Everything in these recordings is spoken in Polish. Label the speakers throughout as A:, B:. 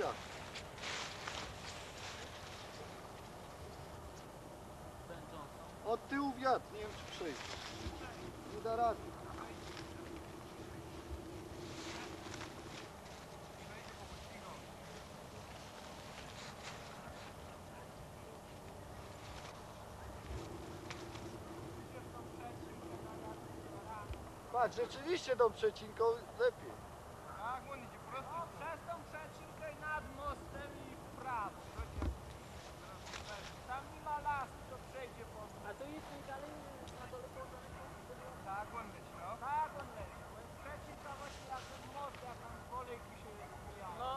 A: wiatr. Od tyłu wiatr, nie wiem czy przejdzie. Nie da rady. Patrz, rzeczywiście tą przecinką lepiej.
B: Tak, on idzie prosto.
C: Przez tą przecinkę nad mostem i w prawo. Tam nie ma lasu, to przejdzie po A to jest dalej na dole po
B: Tak, on leci, no.
C: Tak, on leci. Bo jest przecinka właśnie jak ten most, jak tam kolejki się rozwijają. No,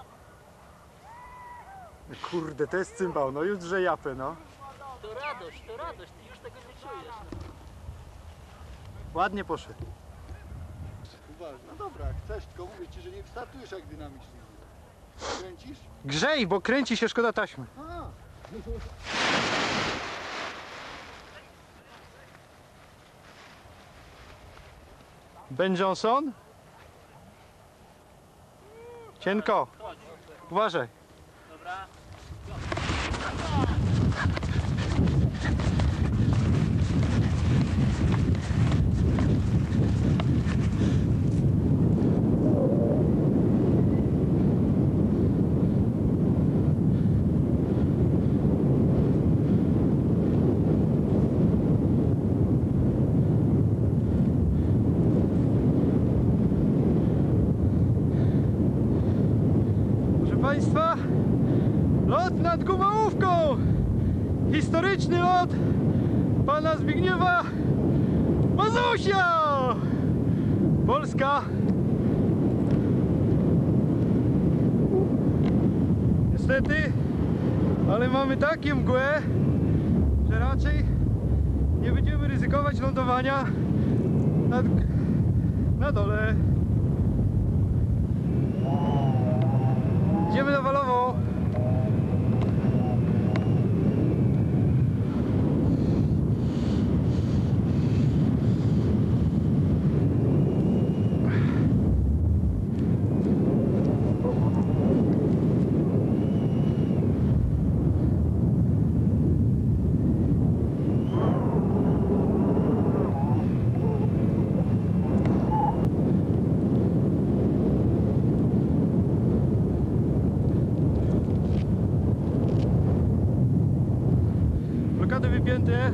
D: Kurde, to jest cymbał, no już że japę, no.
C: to radość, to radość, ty już tego nie czujesz.
D: Ładnie poszedł.
A: Uważaj. No dobra, chcesz, tylko mówię ci, że nie wstartujesz jak dynamicznie. Kręcisz?
D: Grzej, bo kręci się, szkoda taśmy. Ben Johnson? Cienko. Uważaj.
C: Dobra.
D: Państwa, lot nad Gumałówką. Historyczny lot pana Zbigniewa Mazusia. Polska. Niestety, ale mamy takie mgłę, że raczej nie będziemy ryzykować lądowania nad, na dole. wypięte.